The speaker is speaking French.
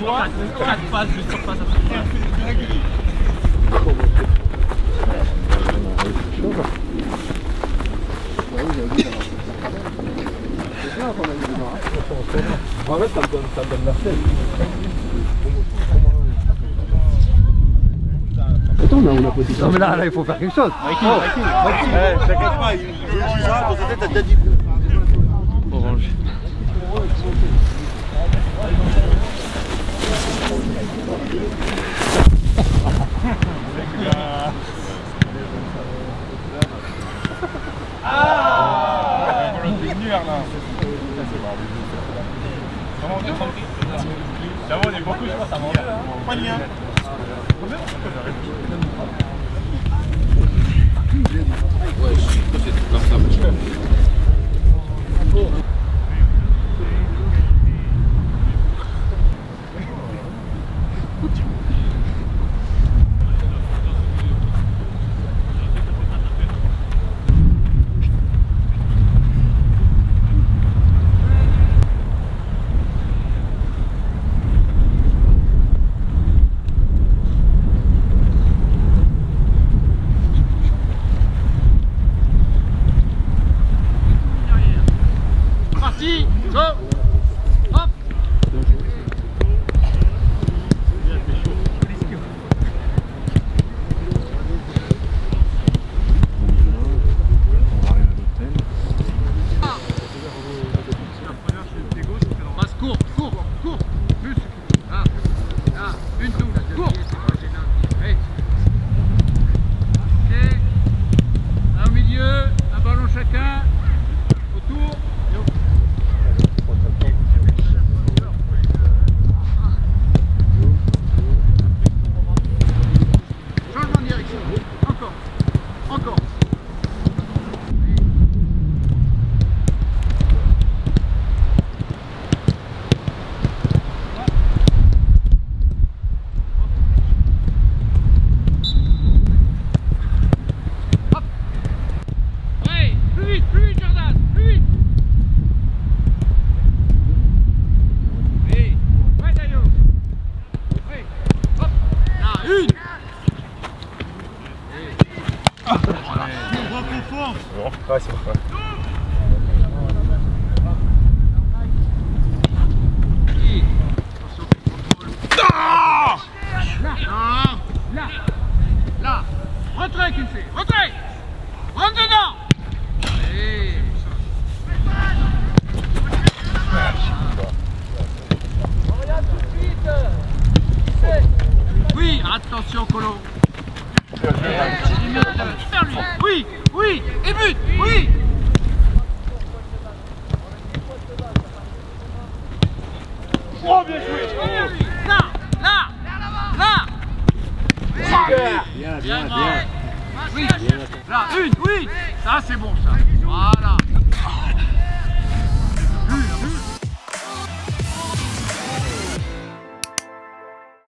Quoi 4 passes juste sur face à En fait, ça me donne, ça me donne la flemme. Attends, on a, on a posé ça. Non mais là, là, il faut faire quelque chose. T'inquiète pas, il joue ça, dans sa tête, t'as déjà dit. Parti Ouais, c'est bon. Là, là, fait, rentre dedans. Oui, attention Colo. Oui, oui, et but, oui. Oh, bien joué. Là, là, là. Bien, Bien, grand. Oui, là, une, oui. Ça, c'est bon, ça. Voilà.